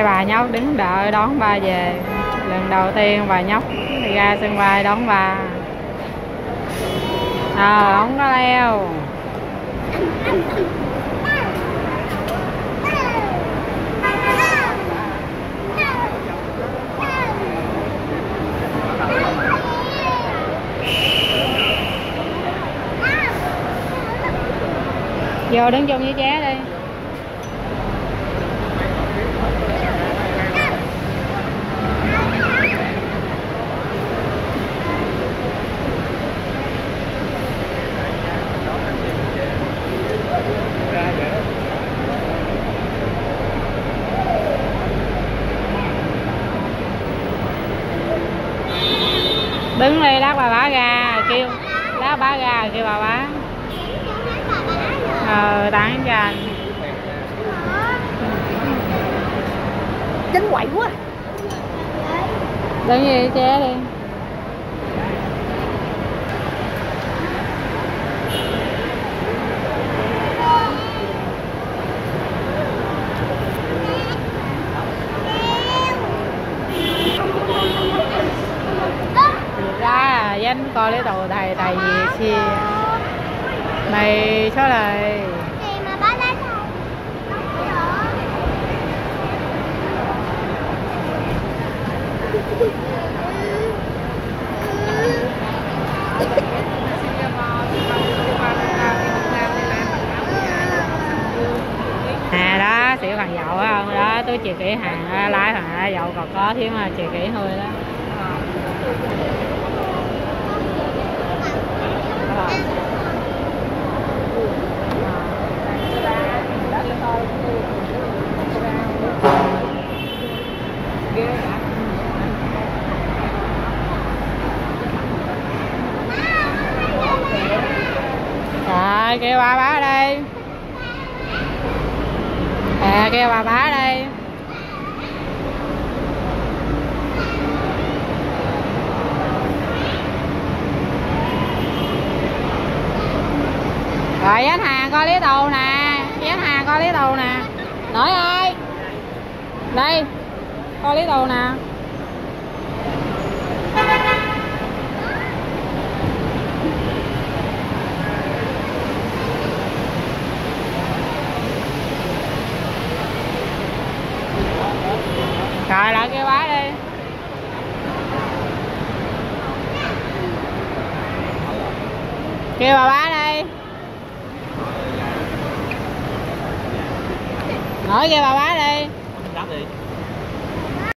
hai bà nhóc đứng đợi đón ba về. Lần đầu tiên bà nhóc đi ra sân bay đón ba ờ không có leo. Vô đứng chung với ché đi. Đứng đi lát bà bá ra kêu lát bá ra kêu bà bá ờ tặng cho anh. Chính quậy quá. Đứng gì ché đi danh coi lấy đầu thầy thầy gì chi mày số này à đó xỉu bằng dậu không đó tôi chị kỹ hàng lái thằng dậu còn có thiếu mà chị kỹ hơi đó Trời kêu bà bá đây. À kêu bà bá đây. Rồi, Yến Hà coi lý đồ nè. Yến Hà coi lý đồ nè. Nói ơi. Đây Coi lý đồ nè. Rồi, lại kêu bá đi. Kêu bà bá đi. Mở nghe bà bá đi. Đáp đi.